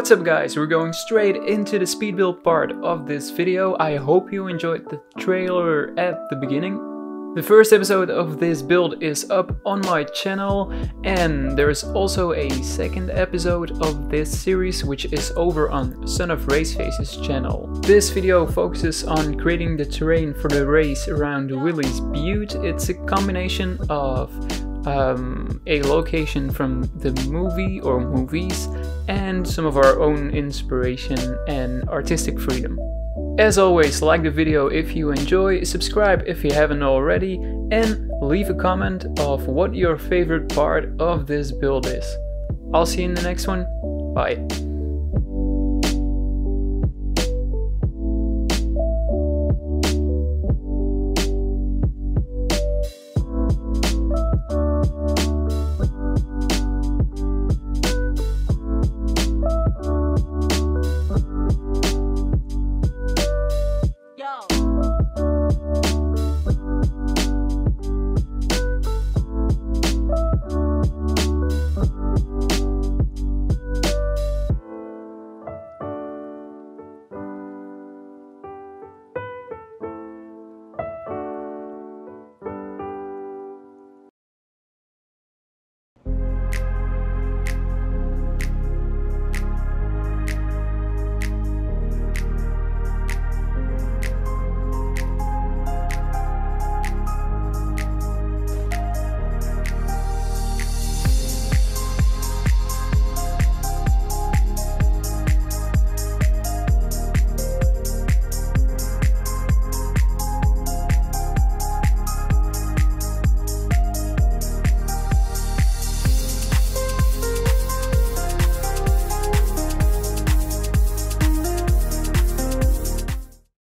What's up guys, we're going straight into the speed build part of this video. I hope you enjoyed the trailer at the beginning. The first episode of this build is up on my channel and there is also a second episode of this series which is over on Son of Raceface's channel. This video focuses on creating the terrain for the race around Willys Butte. It's a combination of um, a location from the movie or movies and some of our own inspiration and artistic freedom. As always, like the video if you enjoy, subscribe if you haven't already, and leave a comment of what your favorite part of this build is. I'll see you in the next one. Bye.